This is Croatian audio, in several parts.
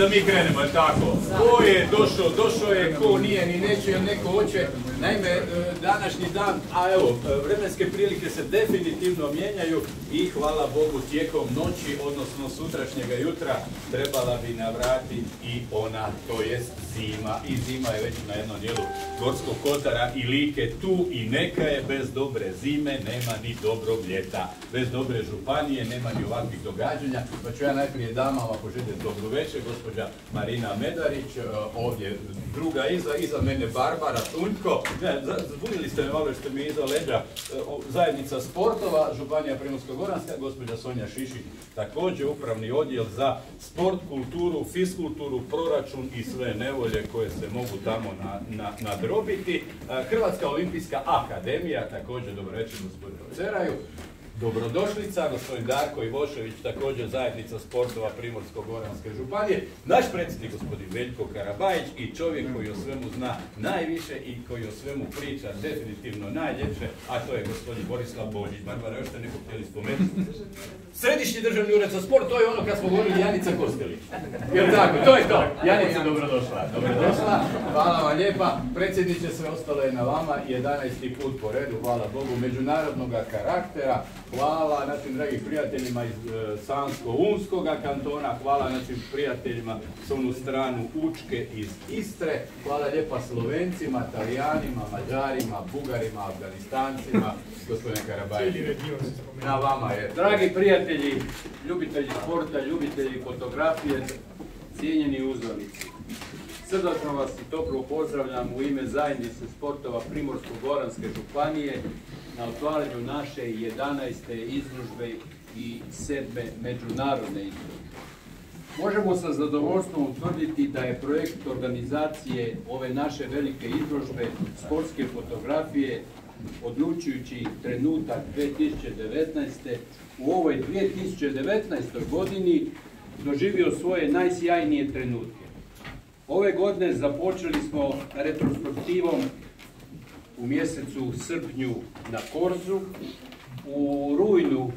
Da mi krenemo, tako? Ko je došao, došao je, ko nije, ni neće, ili neko hoće. Naime, e, današnji dan, a evo, e, vremenske prilike se definitivno mijenjaju i hvala Bogu tijekom noći, odnosno sutrašnjega jutra, trebala bi navrati i ona, to jest zima. I zima je već na jednom dijelu Gorskog kotara i Like tu i neka je bez dobre zime, nema ni dobrog ljeta. Bez dobre županije nema ni ovakvih događanja. Pa ću ja najprije damama poželjeti dobru večer, gospođa Marina Medarić, e, ovdje druga iza, iza mene Barbara Tunjko. Zbunili ste me malo jer ste mi iza leđa e, zajednica sportova, Županija Primorsko-Goranska, gospođa Sonja Šišić, također upravni odjel za sport, kulturu, fiskulturu, proračun i sve nevolje koje se mogu tamo na, na, nadrobiti. E, Hrvatska olimpijska akademija, također dobro večer gospodinu Ceraju. Dobrodošlica, gospodin Darko Ivošević, također zajednica sportova Primorsko-Goranske županije, naš predsjednik gospodin Veljko Karabajić i čovjek koji o svemu zna najviše i koji o svemu priča definitivno najljepše, a to je gospodin Borislav Božić. Barbara, još ste neko htjeli spomenuti? Središnji državni ured za sport, to je ono kad smo govorili Janica Kostelić. Jel tako? To je to. Janica, dobrodošla. Dobrodošla. Hvala vam lijepa. Predsjedniče, sve ostalo je na vama. 11. put po redu, hvala Bogu, međunarodnog karaktera. Hvala našim dragim prijateljima iz e, Sansko-Unskoga kantona. Hvala našim prijateljima s onu stranu Učke iz Istre. Hvala lijepa Slovencima, Talijanima, Mađarima, Bugarima, Afganistancima. Gospodine Karabajić. Na vama je. Dragi prijatelji, ljubitelji sporta, ljubitelji fotografije, cijenjeni uzornici. Srdačno vas i toplo pozdravljam u ime zajednice sportova Primorsko-Goranske županije na otvaranju naše 11. izložbe i 7. međunarodne izložbe. Možemo sa zadovoljstvom utvrditi da je projekt organizacije ove naše velike izložbe sportske fotografije odlučujući trenutak 2019. u ovoj 2019. godini doživio svoje najsjajnije trenutke. Ove godine započeli smo retrospektivom u mjesecu srpnju na Korzu. U rujnu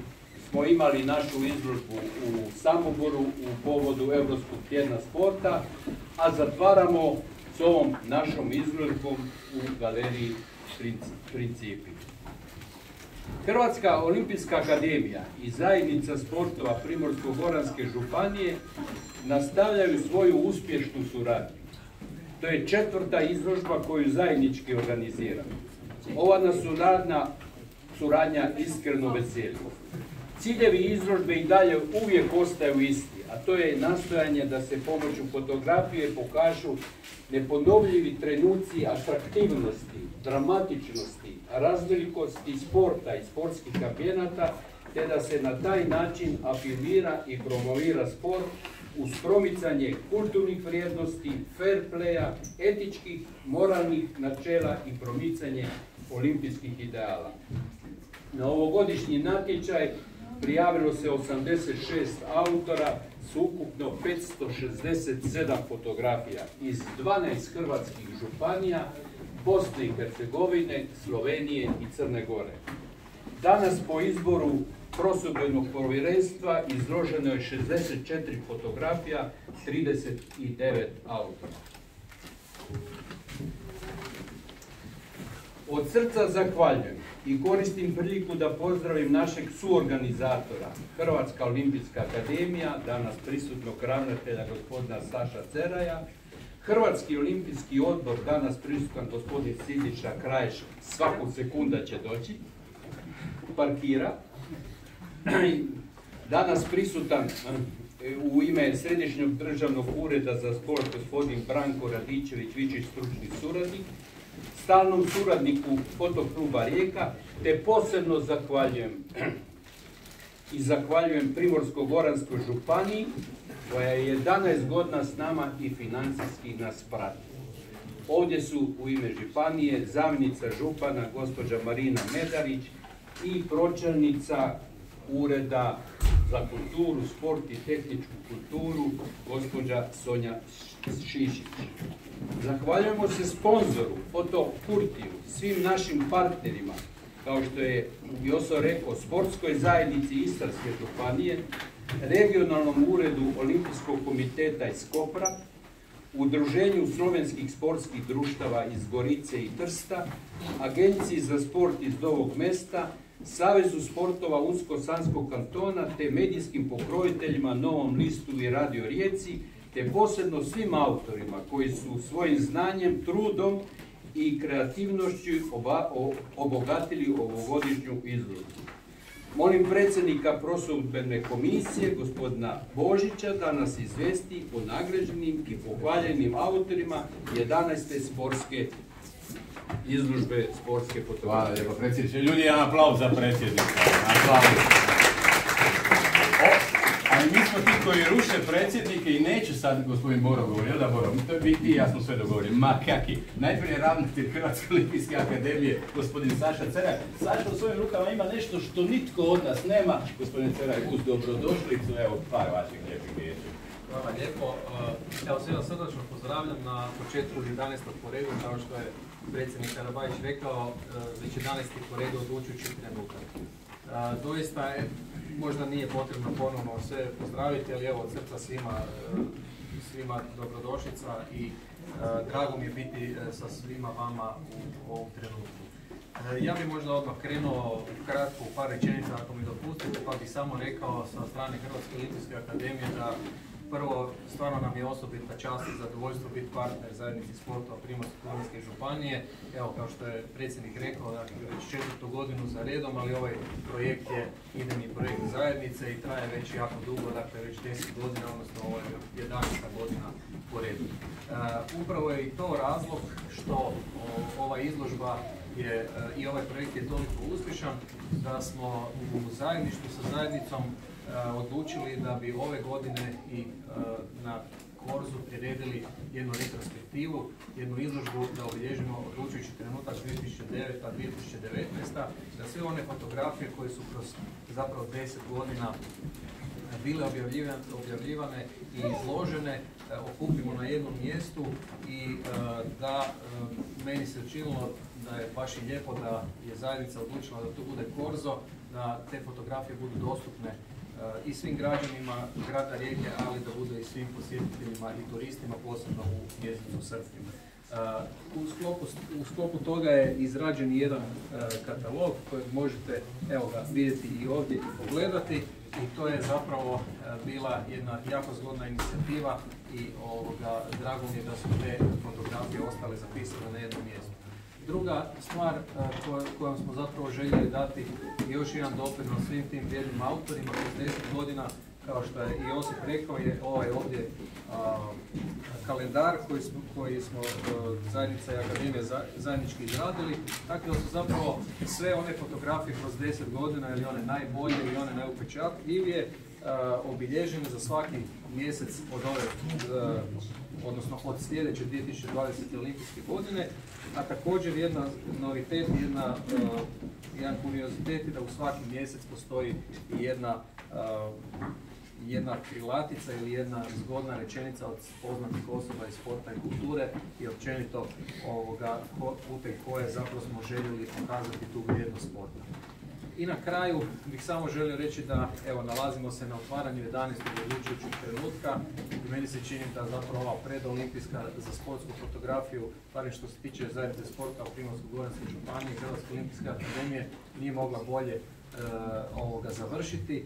smo imali našu izložbu u Samoboru u povodu Europskog tjedna sporta, a zatvaramo s ovom našom izložbom u galeriji Princi- Principi. Hrvatska olimpijska akademija i zajednica sportova Primorsko-Goranske županije nastavljaju svoju uspješnu suradnju. To je četvrta izložba koju zajednički organiziramo. Ova nas suradnja, suradnja iskreno veseli. Ciljevi izložbe i dalje uvijek ostaju isti, a to je nastojanje da se pomoću fotografije pokažu neponovljivi trenuci atraktivnosti, dramatičnosti, raznolikosti sporta i sportskih ambijenata, te da se na taj način afirmira i promovira sport uz promicanje kulturnih vrijednosti, fair playa, etičkih, moralnih načela i promicanje olimpijskih ideala. Na ovogodišnji natječaj prijavilo se 86 autora s ukupno 567 fotografija iz 12 hrvatskih županija, Bosne i Hercegovine, Slovenije i Crne Gore. Danas po izboru prosudbenog povjerenstva izloženo je 64 fotografija, 39 autora. Od srca zahvaljujem i koristim priliku da pozdravim našeg suorganizatora, Hrvatska olimpijska akademija, danas prisutnog ravnatelja gospodina Saša Ceraja, Hrvatski olimpijski odbor, danas prisutan gospodin Sidiša Kraješ, svakog sekunda će doći, parkira. Danas prisutan e, u ime Središnjeg državnog ureda za sport gospodin Branko Radičević, viši stručni suradnik, stalnom suradniku fotokluba Rijeka, te posebno zahvaljujem i zahvaljujem Primorsko-Goranskoj županiji koja je 11 godina s nama i financijski nas prati. Ovdje su u ime županije zamjenica župana gospođa Marina Medarić i pročelnica Ureda za kulturu, sport i tehničku kulturu gospođa Sonja Šišić. Zahvaljujemo se sponzoru, Foto Kurtiju, svim našim partnerima, kao što je Joso rekao, sportskoj zajednici Istarske županije, regionalnom uredu Olimpijskog komiteta iz Kopra, Udruženju slovenskih sportskih društava iz Gorice i Trsta, Agenciji za sport iz Dovog mesta, Savezu sportova Unsko-Sanskog kantona te medijskim pokrojiteljima Novom listu i Radio Rijeci, te posebno svim autorima koji su svojim znanjem, trudom i kreativnošću obogatili ovogodišnju izložbu. Molim predsjednika prosudbene komisije, gospodina Božića, da nas izvesti o nagrađenim i pohvaljenim autorima 11. sportske izložbe sportske fotografije. Hvala lijepo predsjedniče. Ljudi, jedan aplauz za predsjednika. Aplauz smo ti koji ruše predsjednike i neće sad gospodin Boro govori, jel da Boro? To bi ti ja smo sve dogovorili. Ma kaki. Najprije ravnatelj Hrvatske olimpijske akademije, gospodin Saša Ceraj. Saša u svojim rukama ima nešto što nitko od nas nema. Gospodin Ceraj, uz dobrodošlicu, evo par vaših lijepih riječi. Hvala lijepo. Uh, evo sve vas srdačno pozdravljam na početku 11. po redu, kao što je predsjednik Karabajić rekao, uh, već 11. po redu odlučujući trenutak. Uh, doista je možda nije potrebno ponovno sve pozdraviti, ali evo od srca svima, e, svima dobrodošlica i e, drago mi je biti e, sa svima vama u ovom trenutku. Ja bih možda odmah krenuo kratko u par rečenica ako mi dopustite, pa bih samo rekao sa strane Hrvatske olimpijske akademije da Prvo, stvarno nam je osobita čast i zadovoljstvo biti partner zajednici sportova Primorsko-Goranske županije. Evo, kao što je predsjednik rekao, dakle, već četvrtu godinu za redom, ali ovaj projekt je idejni projekt zajednice i traje već jako dugo, dakle već 10 godina, odnosno ovo je 11. godina po redu. E, upravo je i to razlog što ova izložba je, e, i ovaj projekt je toliko uspješan da smo u zajedništvu sa zajednicom odlučili da bi ove godine i e, na Korzu priredili jednu retrospektivu, jednu izložbu da obilježimo odlučujući trenutak 2009-2019, da sve one fotografije koje su kroz zapravo 10 godina bile objavljivane i izložene, e, okupimo na jednom mjestu i da meni se učinilo da je baš i lijepo da je zajednica odlučila da to bude Korzo, da te fotografije budu dostupne i svim građanima grada Rijeke, ali da bude i svim posjetiteljima i turistima, posebno u mjesecu srpnju. U sklopu, u sklopu toga je izrađen jedan katalog kojeg možete evo ga, vidjeti i ovdje i pogledati i to je zapravo bila jedna jako zgodna inicijativa i ovoga, drago mi je da su te fotografije ostale zapisane na jednom mjestu. Druga stvar e, kojom smo zapravo željeli dati još jedan doprinos svim tim vrijednim autorima kroz 10 godina, kao što je i Josip rekao, je ovaj ovdje kalendar koji smo, koji smo e, zajednica i akademija zajednički izradili. Tako da su zapravo sve one fotografije kroz 10 godina ili one najbolje ili one najupečatljivije obilježene za svaki mjesec od ove, e, odnosno od sljedeće 2020. olimpijske godine, a također jedna novitet, jedna, uh, jedan kuriozitet je da u svaki mjesec postoji jedna uh, jedna krilatica ili jedna zgodna rečenica od poznatih osoba iz sporta i kulture i općenito ovoga putem koje zapravo smo željeli pokazati tu vrijednost sporta. I na kraju bih samo želio reći da evo nalazimo se na otvaranju 11. odlučujućeg trenutka i meni se čini da zapravo ova predolimpijska za sportsku fotografiju, barem što se tiče zajednice sporta u Primorsko-Goranskoj županiji Hrvatske olimpijske akademije nije mogla bolje e, ovoga završiti. E,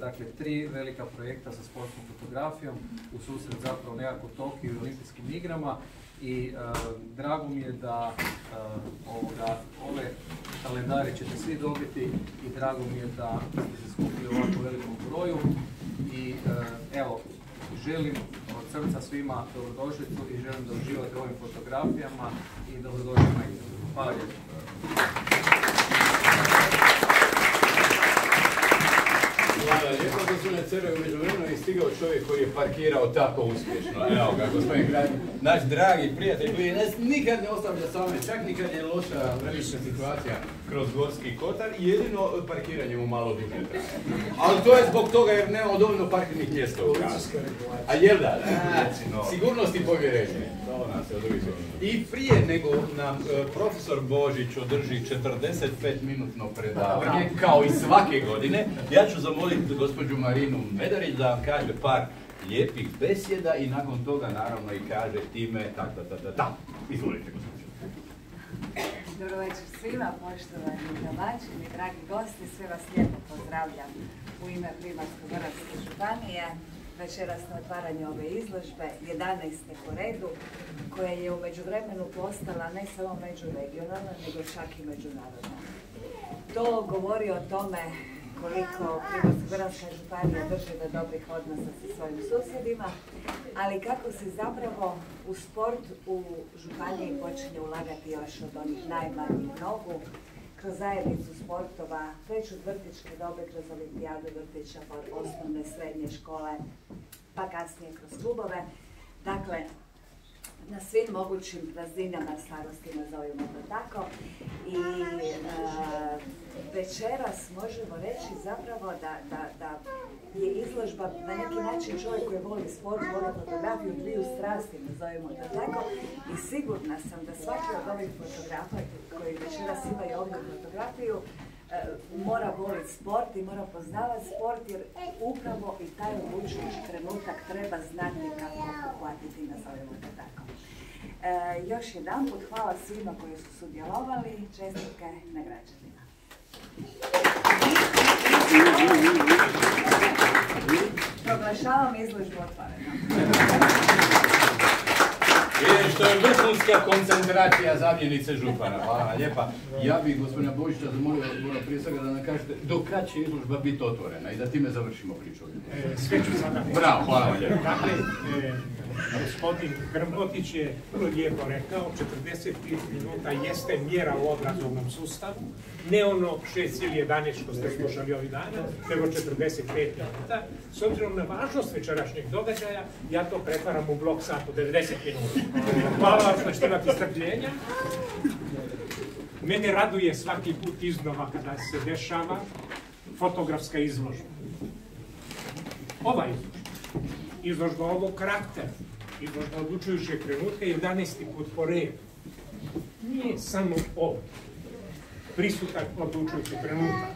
dakle, tri velika projekta sa sportskom fotografijom u susret zapravo nekako Tokiju i olimpijskim igrama i e, drago mi je da ovoga, ove kalendare ćete svi dobiti i drago mi je da ste se skupili u ovako velikom broju i evo, želim od srca svima dobrodošlicu i želim da uživate ovim fotografijama i dobrodošli na Hvala lijepo. Hvala lijepo, gospodine Cerovi, među vremenu je stigao čovjek koji je parkirao tako uspješno. Evo ga, gospodin Gradi, naš dragi prijatelj koji nas nikad ne ostavlja same, čak nikad je loša vremenska situacija kroz Gorski kotar i jedino parkiranje mu malo duže traje. Ali to je zbog toga jer nemamo dovoljno parkirnih mjesta u gradu. A jel da? Sigurnost i povjerenje. I prije nego nam e, profesor Božić održi 45 minutno predavanje, kao i svake godine, ja ću zamoliti gospođu Marinu Medarić da vam kaže par lijepih besjeda i nakon toga naravno i kaže time tak, tak, tak, tak, tak. Izvolite gospođo. Dobro večer svima, poštovani domaćini, dragi gosti, sve vas lijepo pozdravljam u ime Primorsko-Goranske županije. Večeras na otvaranju ove izložbe, 11. po redu, koja je u međuvremenu postala ne samo međuregionalna, nego čak i međunarodna. To govori o tome koliko Primorsko-Goranska županija drži do dobrih odnosa sa svojim susjedima, ali kako se zapravo u sport u županiji počinje ulagati još od onih najmanjih nogu, kroz zajednicu sportova, već od vrtičke dobe, kroz olimpijadu vrtića, osnovne, srednje škole, pa kasnije kroz klubove. Dakle, na svim mogućim razinama starosti, nazovimo to tako. I e, večeras možemo reći zapravo da, da, da je izložba na neki način čovjek koji voli sport, voli fotografiju, dviju strasti, nazovimo to tako. I sigurna sam da svaki od ovih fotografa koji večeras imaju ovdje fotografiju, e, mora voliti sport i mora poznavati sport jer upravo i taj odlučujući trenutak treba znati kako uhvatiti, nazovimo to tako. E, još jedan put hvala svima koji su sudjelovali, čestitke na građanima. Proglašavam izložbu otvorenom. I što je vrhunska koncentracija zamjenice župana. Hvala lijepa. Ja bih gospodina Božića zamolio moram prije svega da nam kažete do kad će izložba biti otvorena i da time završimo priču. E, sve ću sada. Bravo, hvala vam lijepo. Dakle, e, gospodin Grbotić je vrlo lijepo rekao, 45 minuta jeste mjera u obrazovnom sustavu, ne ono 6,11 što ste slušali ovih dana, nego 45 minuta. S obzirom na važnost večerašnjeg događaja, ja to pretvaram u blok sat od 90 minuta. Hvala vam što ćete imati strpljenja. Mene raduje svaki put iznova kada se dešava fotografska izložba. Ova izložba, izložba ovog karaktera, izložba odlučujućeg trenutka, 11. put po redu. Nije samo ovo prisutan odlučujući trenutak.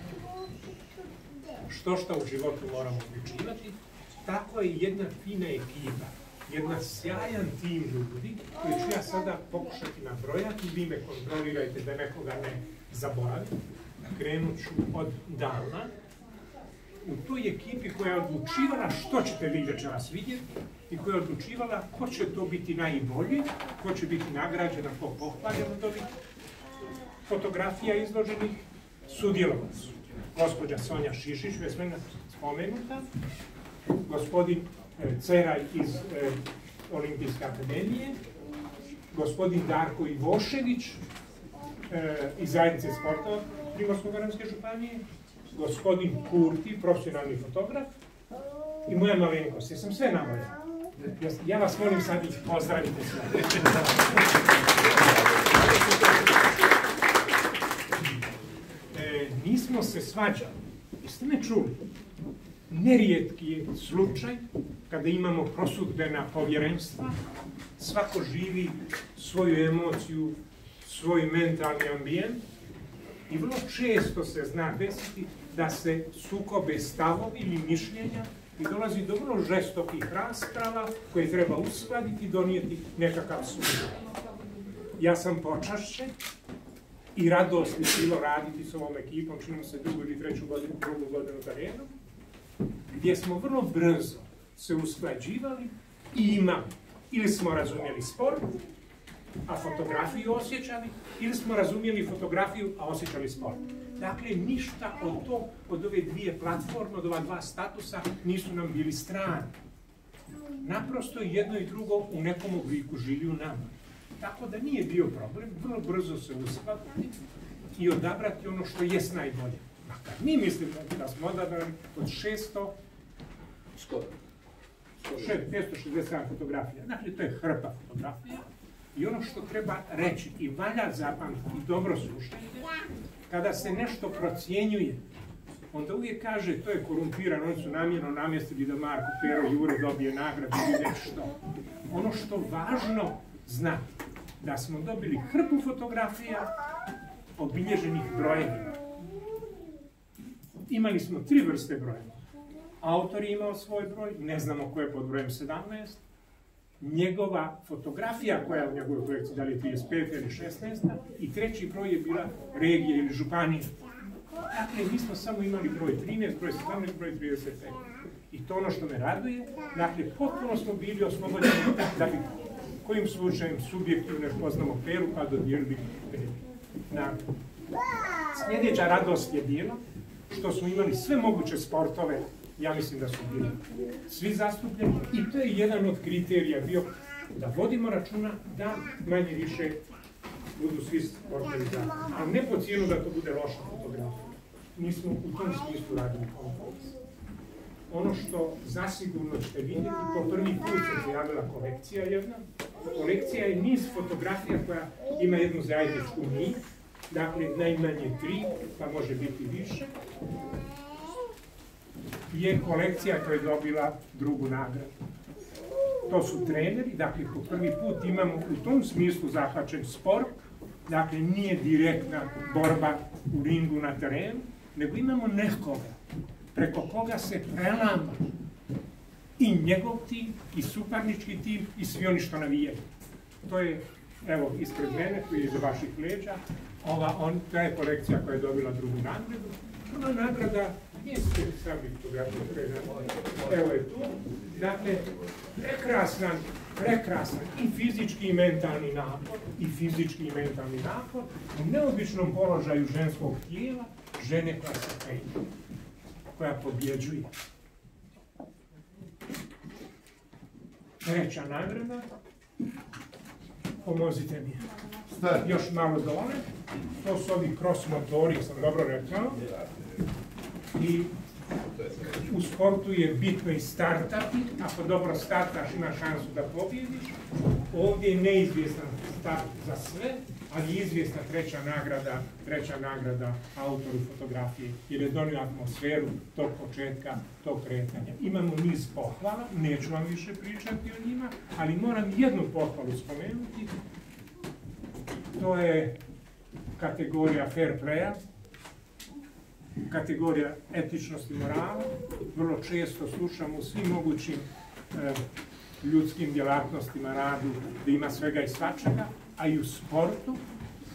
Što što u životu moramo odlučivati, tako je jedna fina ekipa, jedna sjajan tim ljudi koji ću ja sada pokušati nabrojati, vi me kontrolirajte da nekoga ne zaboravim. Krenut ću od dana, u toj ekipi koja je odlučivala što ćete vi večeras vidjeti i koja je odlučivala ko će to biti najbolji, ko će biti nagrađen, ko pohvaljen od ovih fotografija izloženih, sudjelovali su. Gospođa Sonja Šišić, već mene spomenuta, gospodin e, Ceraj iz e, Olimpijske akademije, gospodin Darko Ivošević e, iz zajednice sportova Primorsko-Goranske županije, gospodin Kurti, profesionalni fotograf, i moja malenkost. Ja sam sve nabrojao. Ja, vas molim sad ih pozdravite sve. E, nismo se svađali. Jeste me čuli? Nerijetki je slučaj kada imamo prosudbena povjerenstva, svako živi svoju emociju, svoj mentalni ambijent i vrlo često se zna desiti da se sukobe stavovi ili mišljenja i dolazi do vrlo žestokih rasprava koje treba uskladiti i donijeti nekakav sud. Ja sam počašćen i radost mi bilo raditi s ovom ekipom, činimo se drugu ili treću godinu, drugu godinu redom, gdje smo vrlo brzo se usklađivali i imali. Ili smo razumjeli sport, a fotografiju osjećali, ili smo razumjeli fotografiju, a osjećali sport. Dakle, ništa od to, od ove dvije platforme, od ova dva statusa, nisu nam bili strani. Naprosto jedno i drugo u nekom obliku živi u nama. Tako da nije bio problem, vrlo brzo se uskladiti i odabrati ono što jest najbolje. Makar mi mislimo da smo odabrali od 600, Skoro. 567 fotografija. Dakle, to je hrpa fotografija. I ono što treba reći i valja zapamtiti i dobro slušajte, kada se nešto procjenjuje, onda uvijek kaže to je korumpirano, oni su namjerno namjestili da Marko Pero Jure dobije nagradu ili nešto. Ono što važno znati, da smo dobili hrpu fotografija obilježenih brojevima. Imali smo tri vrste brojeva. Autor je imao svoj broj, ne znamo ko je pod brojem 17. Njegova fotografija koja je u njegovoj kolekciji, da li je 35 ili 16. I treći broj je bila regija ili županija. Dakle, mi smo samo imali broj 13, broj 17, broj 35. I to ono što me raduje, dakle, potpuno smo bili oslobođeni da bi kojim slučajem subjektivno poznamo peru pa dodijelili peru. Sljedeća radost je bila što smo imali sve moguće sportove, ja mislim da su bili svi zastupljeni i to je jedan od kriterija bio da vodimo računa da manje više budu svi sportovi. Ali ne po cijenu da to bude loša fotografija. Mi smo u tom smislu radili. Ono što zasigurno ćete vidjeti, po prvi put se pojavila kolekcija jedna. Kolekcija je niz fotografija koja ima jednu zajedničku nit, dakle najmanje tri, pa može biti više, je kolekcija koja je dobila drugu nagradu. To su treneri, dakle po prvi put imamo u tom smislu zahvaćen sport, dakle nije direktna borba u ringu na terenu, nego imamo nekoga preko koga se prelama i njegov tim, i suparnički tim, i svi oni što navijaju. To je, evo, ispred mene, koji je iza vaših leđa, ova, on, ta je kolekcija koja je dobila drugu nagradu. Prva nagrada, nije se sam evo je tu. Dakle, prekrasan, prekrasan i fizički i mentalni napor, i fizički i mentalni napor, u neobičnom položaju ženskog tijela, žene koja se penje, koja pobjeđuje. Treća nagrada, pomozite mi. Još malo dole. To su ovi cross motori, sam dobro rekao. I u sportu je bitno i startati. Ako dobro startaš, ima šansu da pobjediš. Ovdje je neizvjestan start za sve, ali je izvjesna treća nagrada, treća nagrada autoru fotografije, jer je donio atmosferu tog početka, tog kretanja. Imamo niz pohvala, neću vam više pričati o njima, ali moram jednu pohvalu spomenuti, to je kategorija fair playa, kategorija etičnosti morala. Vrlo često slušamo u svim mogućim e, ljudskim djelatnostima, radu, da ima svega i svačega, a i u sportu,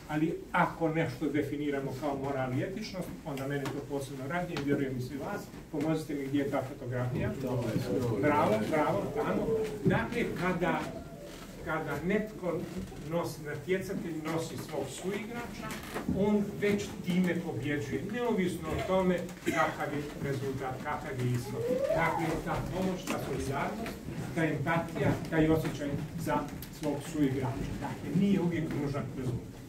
ali ako nešto definiramo kao moral i etičnost, onda mene to posebno radi i vjerujem i svi vas, pomozite mi gdje je ta fotografija. Bravo, bravo, tamo. Dakle, kada kada netko nosi, natjecatelj nosi svog suigrača, on već time pobjeđuje, neovisno o tome kakav je rezultat, kakav je ishod. Dakle, ta pomoć, ta solidarnost, ta empatija, taj osjećaj za svog suigrača. Dakle, nije uvijek nužan rezultat.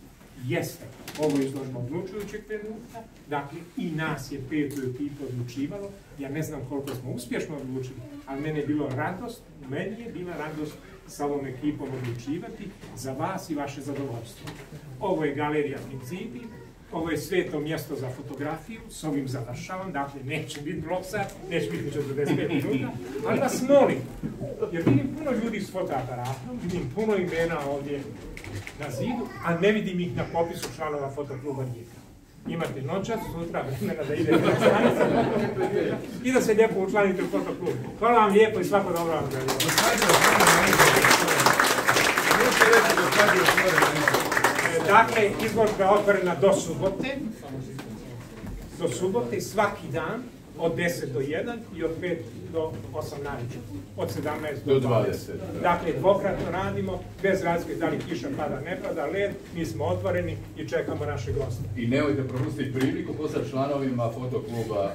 Jeste, ovo je izložba odlučujućeg trenutka, dakle i nas je pet ekipu odlučivalo, ja ne znam koliko smo uspješno odlučili, ali mene je bilo radost, meni je bila radost sa ovom ekipom odlučivati za vas i vaše zadovoljstvo. Ovo je galerija Principi, ovo je sveto mjesto za fotografiju, s ovim završavam, dakle neće biti blok neće biti 45 minuta, ali vas molim, jer vidim puno ljudi s fotoaparatom, vidim puno imena ovdje na zidu, a ne vidim ih na popisu članova fotokluba Rijeka. Imate noćas, sutra vremena da idete na i da se lijepo učlanite u fotoklub. Hvala vam lijepo i svako dobro vam Dakle, izložba je otvorena do subote, do subote, svaki dan, od 10 do 1 i od 5 do 8 nariča. Od 17 do 20. Dakle, dvokratno radimo, bez razlike da li kiša pada, ne pada, led, mi smo otvoreni i čekamo naše goste. I nemojte propustiti priliku postati članovima fotokluba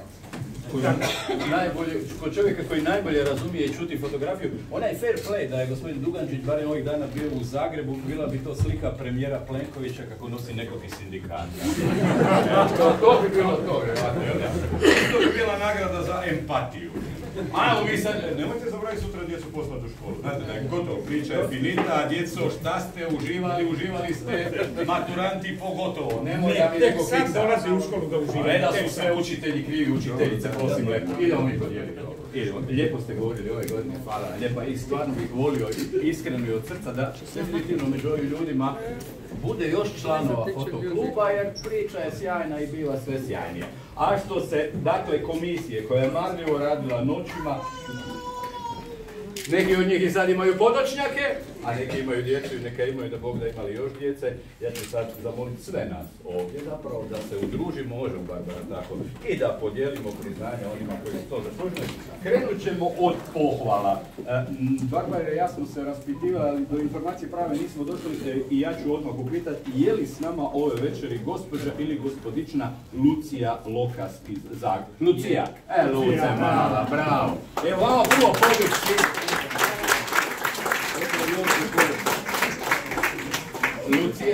najbolje, kod čovjeka koji najbolje razumije i čuti fotografiju, onaj fair play da je gospodin Dugančić barem ovih dana bio u Zagrebu, bila bi to slika premijera Plenkovića kako nosi nekog iz sindikata. to, to bi bilo to, To bi bila nagrada za empatiju. A vi sad, nemojte zaboraviti sutra djecu poslati u školu. Znate da je gotovo, priča je finita, djeco šta ste uživali, uživali ste, maturanti pogotovo. Nemoj ja mi neko sad dolazi u školu da uživali. Ne da su sve učitelji krivi učiteljice, prosim lepo. Idemo mi podijeliti. Idemo, lijepo ste govorili ove godine, hvala vam lijepa i stvarno bih volio iskreno i od srca da definitivno među ovim ljudima bude još članova fotokluba jer priča je sjajna i bila sve sjajnija. A što se, dakle, komisije koja je marljivo radila noćima, neki od njih i sad imaju podočnjake, a neki imaju djecu i neka imaju da Bog da imali još djece. Ja ću sad zamoliti sve nas ovdje zapravo da se udružimo, možemo Barbara tako, i da podijelimo priznanje onima koji su to zaslužili. Krenut ćemo od pohvala. E, Barbara, ja smo se raspitivala, ali do informacije prave nismo došli e, i ja ću odmah upitati je li s nama ove večeri gospođa ili gospodična Lucija Lokas iz Zagreba. Lucija, e Luce mala, bravo. Evo vama puno.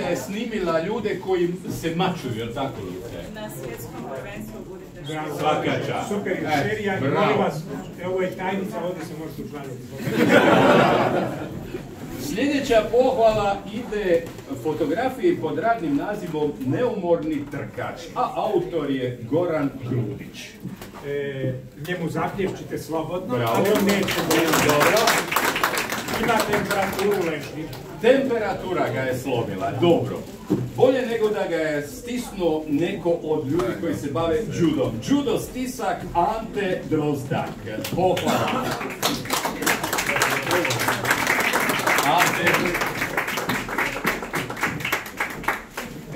Lucija je snimila ljude koji se mačuju, jel tako Lucija? Na svjetskom prvenstvu budete. Svaka čast. Super je E, serija i bravo. molim vas, evo ovo je tajnica, ovdje se možete učlaniti. Sljedeća pohvala ide fotografiji pod radnim nazivom Neumorni trkač, a autor je Goran Grudić. E, njemu zaplješćite slobodno, Bravo. ali on neće Dobro. Ima temperaturu. Temperatura ga je slomila, dobro. Bolje nego da ga je stisnuo neko od ljudi koji se bave judom. Judo stisak Ante Drozdak. Pohvala. Ante.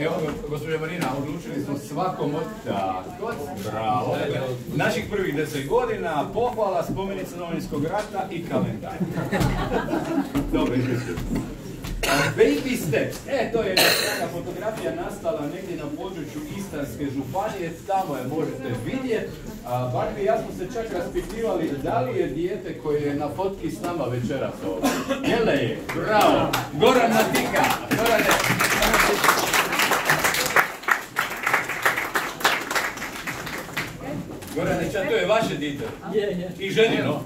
Evo, gospođa Marina, odlučili smo svakom od... Tako, bravo. Naših prvih deset godina, pohvala, spomenica Domovinskog rata i kalendar. Dobro. Baby Steps, e to je jedna fotografija nastala negdje na području Istarske županije, tamo je možete vidjeti. A, Barbie i ja smo se čak raspitivali da li je dijete koje je na fotki s nama večeras ovdje. Jele je, bravo, Goran Matika. Gorane, ča, to je vaše dite? Je, je. I ženino?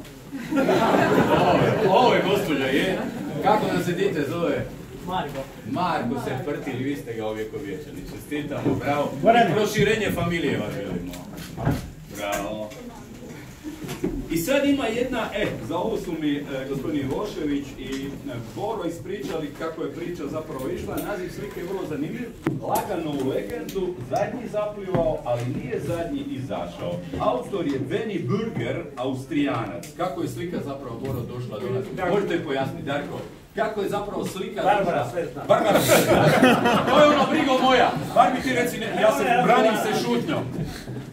Ovo je, gospođa, je. Kako nam se dite zove? Marko. Marko se prtili, vi ste ga uvijek ovječani. Čestitamo, bravo. I proširenje familije vam želimo. Bravo. I sad ima jedna, e, za ovo su mi e, gospodin Ivošević i e, Boro ispričali kako je priča zapravo išla. Naziv slike je vrlo zanimljiv. Lagano u legendu, zadnji zaplivao, ali nije zadnji izašao. Autor je Benny Burger, Austrijanac. Kako je slika zapravo Boro došla do nas? Možete pojasniti, Darko? Kako je zapravo slika Barbara sve zna. Barbara sve zna. To je ono brigo moja. Bar mi ti reci, ne, ja se branim se šutnjom.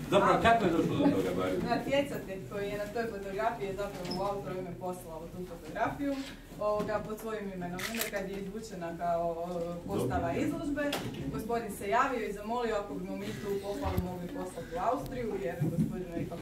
Zapravo, kako je došlo do toga, Barbara? Natjecatelj koji je na toj fotografiji je zapravo u autoru ime poslao tu fotografiju ovoga, pod svojim imenom. Onda kad je izvučena kao postava izložbe, gospodin se javio i zamolio ako bi mu mi tu pohvalu mogli poslati u Austriju, jer gospodinu je ipak